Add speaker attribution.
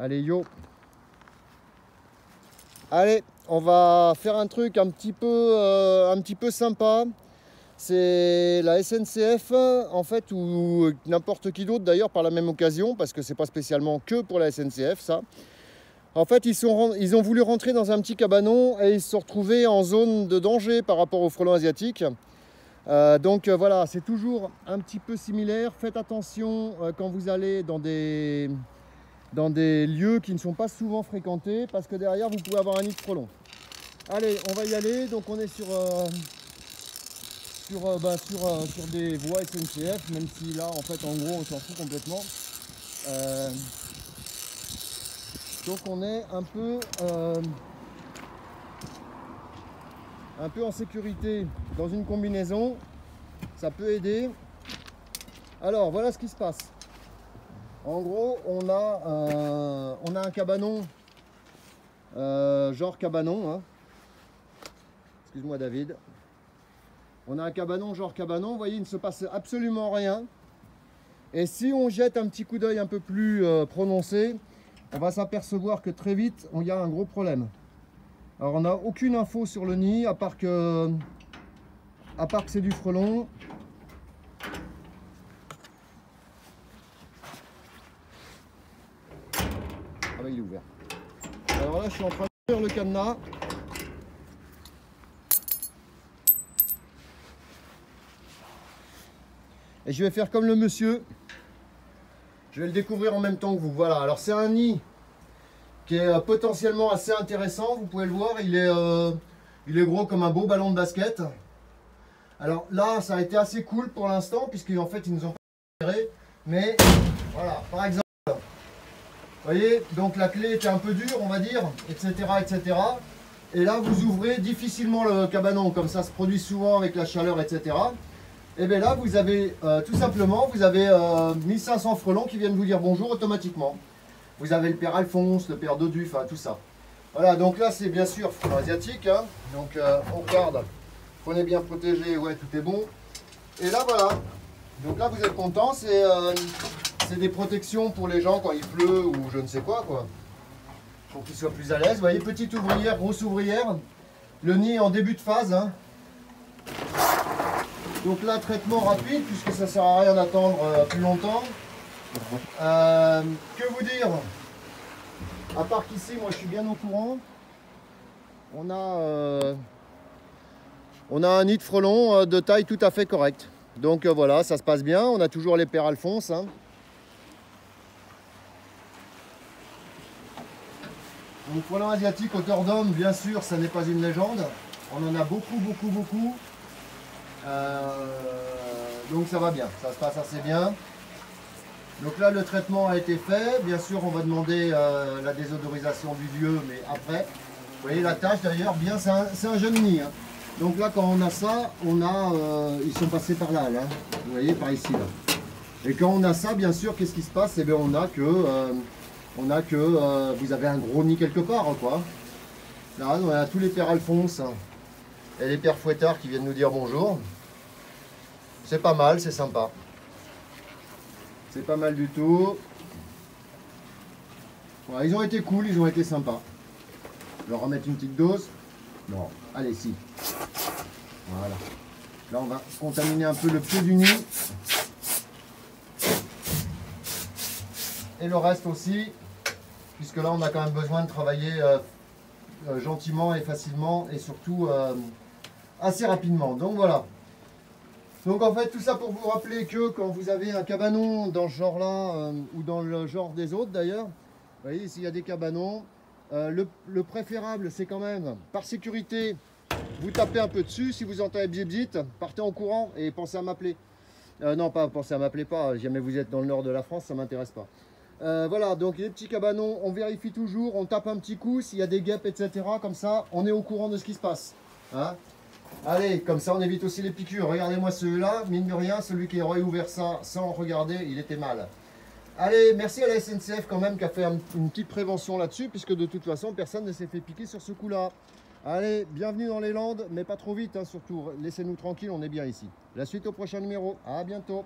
Speaker 1: Allez, yo. Allez, on va faire un truc un petit peu, euh, un petit peu sympa. C'est la SNCF, en fait, ou n'importe qui d'autre d'ailleurs par la même occasion, parce que c'est pas spécialement que pour la SNCF, ça. En fait, ils, ont voulu rentrer dans un petit cabanon et ils se sont retrouvés en zone de danger par rapport au frelon asiatique. Euh, donc euh, voilà, c'est toujours un petit peu similaire. Faites attention euh, quand vous allez dans des, dans des lieux qui ne sont pas souvent fréquentés parce que derrière vous pouvez avoir un nid de frelon. Allez, on va y aller. Donc on est sur, sur, bah, sur, sur, des voies SNCF, même si là en fait en gros on s'en fout complètement. donc on est un peu un peu en sécurité dans une combinaison. Ça peut aider. Alors voilà ce qui se passe. En gros, on a, euh, on un cabanon, euh, genre cabanon. Hein. Excuse-moi David. On a un cabanon genre cabanon. Vous voyez, il ne se passe absolument rien. Et si on jette un petit coup d'œil un peu plus euh, prononcé, on va s'apercevoir que très vite, il y a un gros problème. Alors on n'a aucune info sur le nid, à part que, à part que c'est du frelon. Ah bah il est ouvert. Alors là je suis en train de faire le cadenas. Et je vais faire comme le monsieur. Je vais le découvrir en même temps que vous. Voilà, alors c'est un nid qui est euh, potentiellement assez intéressant. Vous pouvez le voir, il est, euh, il est gros comme un beau ballon de basket. Alors là, ça a été assez cool pour l'instant, puisqu'en fait, ils nous ont pas Mais voilà, par exemple, voyez, donc la clé était un peu dure, on va dire, etc., etc. Et là, vous ouvrez difficilement le cabanon, comme ça se produit souvent avec la chaleur, etc. Et bien là, vous avez euh, tout simplement, vous avez 1500 frelons qui viennent vous dire bonjour automatiquement. Vous avez le père Alphonse, le père Dodu, enfin tout ça. Voilà, donc là c'est bien sûr front asiatique. Hein. Donc euh, on regarde, on est bien protégé, ouais tout est bon. Et là voilà, donc là vous êtes content, euh, c'est des protections pour les gens quand il pleut ou je ne sais quoi quoi. Pour qu'ils soient plus à l'aise. Vous voyez, petite ouvrière, grosse ouvrière. Le nid en début de phase. Hein. Donc là, traitement rapide, puisque ça ne sert à rien d'attendre euh, plus longtemps. Euh, que vous dire? À part qu'ici, moi je suis bien au courant. On a, euh, un nid de frelon euh, de taille tout à fait correcte. Donc voilà, ça se passe bien. On a toujours les pères Alphonse. Hein. Donc frelon asiatique, hauteur d'homme, bien sûr, ça n'est pas une légende. On en a beaucoup, beaucoup, beaucoup. donc ça va bien, ça se passe assez bien. Donc là, le traitement a été fait. Bien sûr, on va demander euh, la désodorisation du lieu, mais après. Vous voyez la tâche d'ailleurs, bien, c'est un, jeune nid. Hein. Donc là, quand on a ça, on a, euh, ils sont passés par là, là. Vous voyez, par ici, là. Et quand on a ça, bien sûr, qu'est-ce qui se passe? Eh bien, on a que, euh, on a que vous avez un gros nid quelque part, quoi. Là, on a tous les pères Alphonse et les pères Fouettards qui viennent nous dire bonjour. C'est pas mal, c'est sympa. C'est pas mal du tout. ils ont été cool, ils ont été sympas. Je vais remettre une petite dose. Bon, allez, si. Voilà. Là, on va contaminer un peu le pied du nid. Et le reste aussi, puisque là, on a quand même besoin de travailler euh, euh, gentiment et facilement et surtout euh, assez rapidement. Donc voilà. Donc en fait tout ça pour vous rappeler que quand vous avez un cabanon dans ce genre là ou dans le genre des autres d'ailleurs, vous voyez s'il y a des cabanons, le, préférable c'est quand même par sécurité vous tapez un peu dessus, si vous entendez bzit bzit, partez en courant et pensez à m'appeler. Non pas pensez à m'appeler pas, jamais vous êtes dans le nord de la France ça m'intéresse pas. Voilà, donc les petits cabanons, on vérifie toujours, on tape un petit coup, s'il y a des guêpes, etc. Comme ça, on est au courant de ce qui se passe. Hein Allez, comme ça on évite aussi les piqûres. Regardez-moi celui-là, mine de rien, celui qui aurait ouvert ça sans regarder, il était mal. Allez, merci à la SNCF quand même qui a fait une petite prévention là-dessus, puisque de toute façon, personne ne s'est fait piquer sur ce coup-là. Allez, bienvenue dans les Landes, mais pas trop vite hein, surtout. Laissez-nous tranquilles, on est bien ici. La suite au prochain numéro. À bientôt.